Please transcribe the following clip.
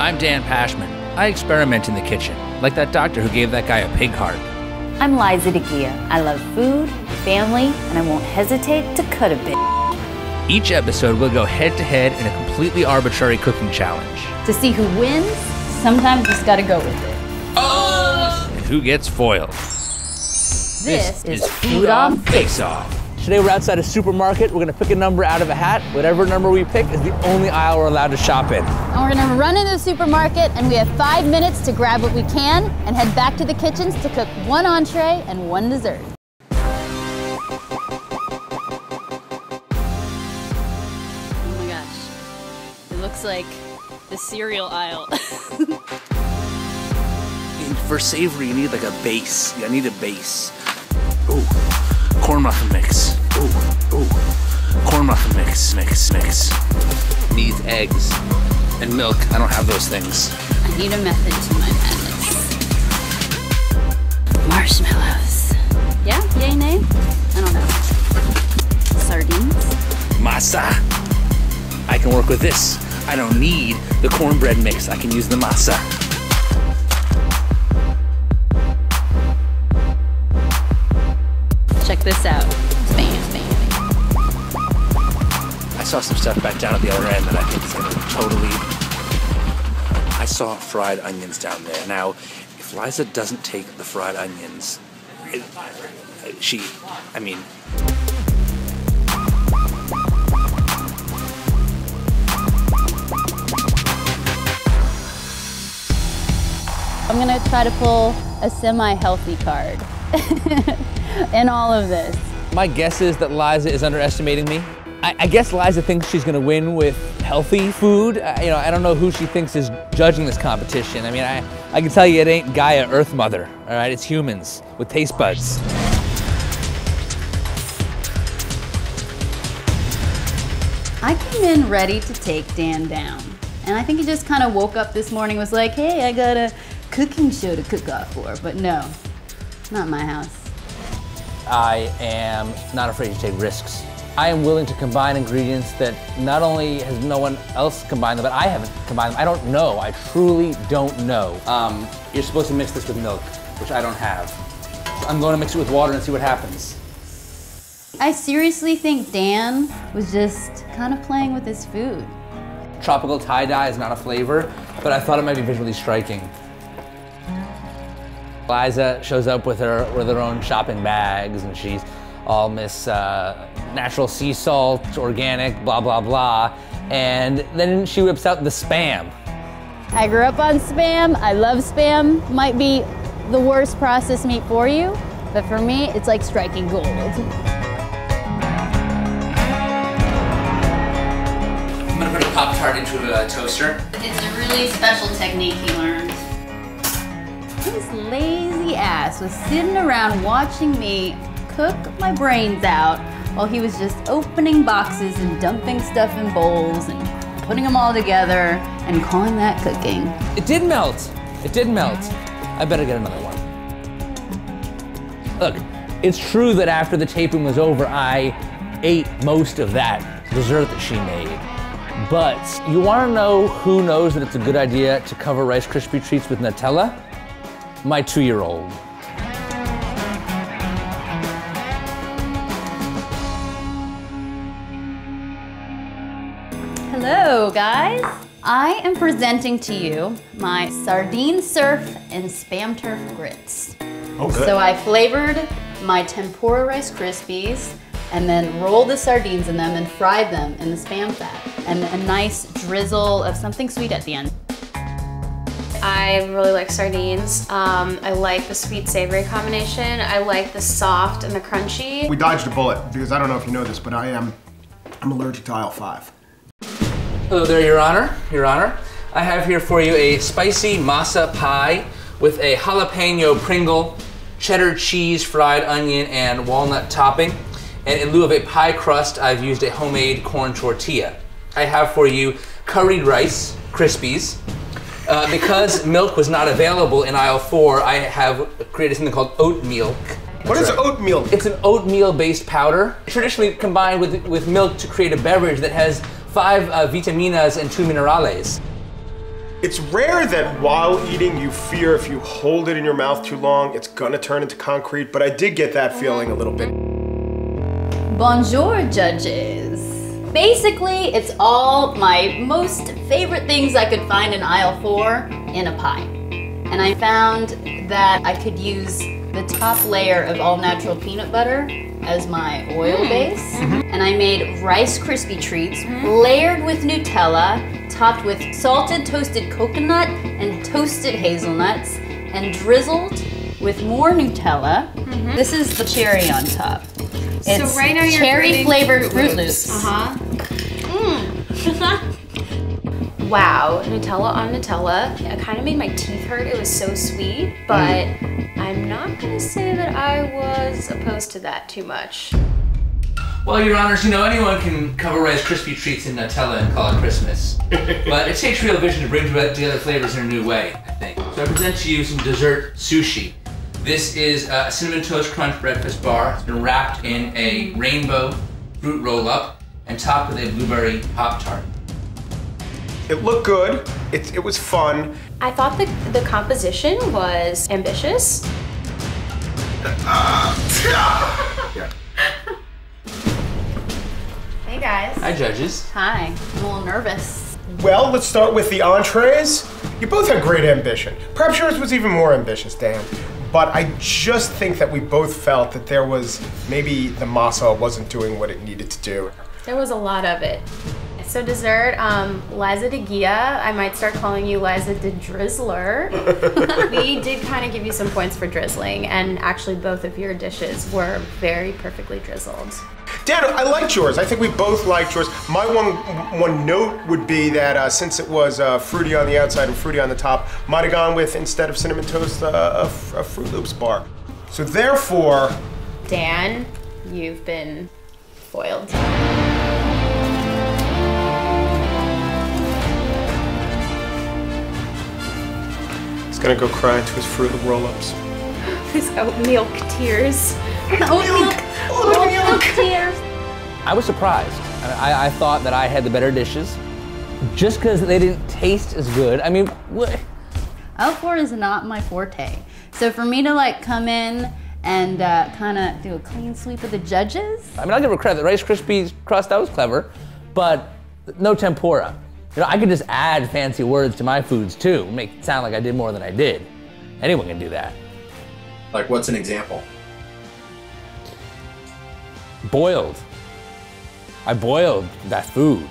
I'm Dan Pashman. I experiment in the kitchen, like that doctor who gave that guy a pig heart. I'm Liza de Guia. I love food, family, and I won't hesitate to cut a bit. Each episode we'll go head to head in a completely arbitrary cooking challenge. To see who wins, sometimes you just gotta go with it. Oh! And who gets foiled? This, is Food Off Face Off. Today we're outside a supermarket. We're gonna pick a number out of a hat. Whatever number we pick is the only aisle we're allowed to shop in. And we're gonna run into the supermarket and we have five minutes to grab what we can and head back to the kitchens to cook one entree and one dessert. Oh my gosh. It looks like the cereal aisle. For savory, you need like a base. I need a base. Corn muffin mix. Ooh, ooh, corn muffin mix, mix, mix. Needs eggs and milk. I don't have those things. I need a method to my madness. Marshmallows. Yeah? Yay, nay? I don't know. Sardines? Masa. I can work with this. I don't need the cornbread mix. I can use the masa. Saw some stuff back down at the other end that I think is going to totally. I saw fried onions down there. Now, if Liza doesn't take the fried onions, it, she, I mean, I'm gonna try to pull a semi-healthy card in all of this. My guess is that Liza is underestimating me. I, I guess Liza thinks she's gonna win with healthy food. I, you know, I don't know who she thinks is judging this competition. I mean, I, I can tell you it ain't Gaia Earth Mother, all right? It's humans with taste buds. I came in ready to take Dan down. And I think he just kind of woke up this morning was like, hey, I got a cooking show to cook off for. But no, not my house. I am not afraid to take risks. I am willing to combine ingredients that not only has no one else combined them, but I haven't combined them. I don't know. I truly don't know. Um, you're supposed to mix this with milk, which I don't have. I'm going to mix it with water and see what happens. I seriously think Dan was just kind of playing with his food. Tropical tie-dye is not a flavor, but I thought it might be visually striking. Liza shows up with her with her own shopping bags, and she's all Miss uh, Natural Sea Salt, organic, blah blah blah, and then she whips out the spam. I grew up on Spam. I love Spam. Might be the worst processed meat for you, but for me, it's like striking gold. I'm gonna put a Pop Tart into a toaster. It's a really special technique he learned. His lazy ass was sitting around watching me cook my brains out while he was just opening boxes and dumping stuff in bowls and putting them all together and calling that cooking. It did melt. It did melt. I better get another one. Look, it's true that after the taping was over, I ate most of that dessert that she made. But you want to know who knows that it's a good idea to cover Rice Krispie treats with Nutella? My two-year-old. Hello, guys. I am presenting to you my sardine surf and spam turf grits. Oh, good. So I flavored my tempura Rice Krispies and then rolled the sardines in them and fried them in the spam fat. And a nice drizzle of something sweet at the end. I really like sardines. Um, I like the sweet savory combination. I like the soft and the crunchy. We dodged a bullet because I don't know if you know this, but I am I'm allergic to aisle five. Hello there, Your Honor. Your Honor. I have here for you a spicy masa pie with a jalapeno Pringle, cheddar cheese, fried onion, and walnut topping. And in lieu of a pie crust, I've used a homemade corn tortilla. I have for you curried rice, Krispies. Uh, because milk was not available in aisle four, I have created something called oat oatmeal. What is oatmeal? It's an oatmeal-based powder, traditionally combined with, with milk to create a beverage that has five uh, vitaminas and two minerales. It's rare that while eating you fear if you hold it in your mouth too long, it's gonna turn into concrete, but I did get that feeling a little bit. Bonjour, judges. Basically, it's all my most favorite things I could find in aisle four in a pie. And I found that I could use the top layer of all natural peanut butter as my oil mm-hmm. base. Mm-hmm. And I made Rice Krispie treats mm-hmm. layered with Nutella, topped with salted toasted coconut and toasted hazelnuts, and drizzled with more Nutella. This is the cherry on top. It's so right now you're cherry flavored Froot Loops. Uh huh. Mm. wow, Nutella on Nutella. It kind of made my teeth hurt. It was so sweet, but mm. I'm not gonna say that I was opposed to that too much. Well, Your Honors, you know, anyone can cover Rice Krispie treats in Nutella and call it Christmas. but it takes real vision to bring together flavors in a new way, I think. So I present to you some dessert sushi. This is a Cinnamon Toast Crunch breakfast bar. It's been wrapped in a rainbow fruit roll-up and topped with a blueberry Pop-Tart. It looked good, it, it was fun. I thought the, the composition was ambitious. Hey guys. Hi, judges. Hi. I'm a little nervous. Well, let's start with the entrees. You both had great ambition. Perhaps yours was even more ambitious, Dan. But I just think that we both felt that there was maybe the masa wasn't doing what it needed to do. There was a lot of it. So dessert, um, Liza de Guia. I might start calling you Liza de Drizzler. we did kind of give you some points for drizzling, and actually both of your dishes were very perfectly drizzled. Dan, I liked yours. I think we both liked yours. My one one note would be that uh, since it was uh, fruity on the outside and fruity on the top, might have gone with instead of cinnamon toast uh, a, a Froot Loops bar. So therefore, Dan, you've been foiled. He's gonna go cry into his Froot Loop roll-ups. His oat milk tears. Oat milk. Oat milk tears. I was surprised. I, I thought that I had the better dishes just because they didn't taste as good. I mean, what? Aisle four is not my forte. So for me to like come in and uh, kind of do a clean sweep of the judges, I mean, I'll give her credit. The Rice Krispies crust, that was clever, but no tempura. You know, I could just add fancy words to my foods too, make it sound like I did more than I did. Anyone can do that. Like, what's an example? Boiled. I boiled that food.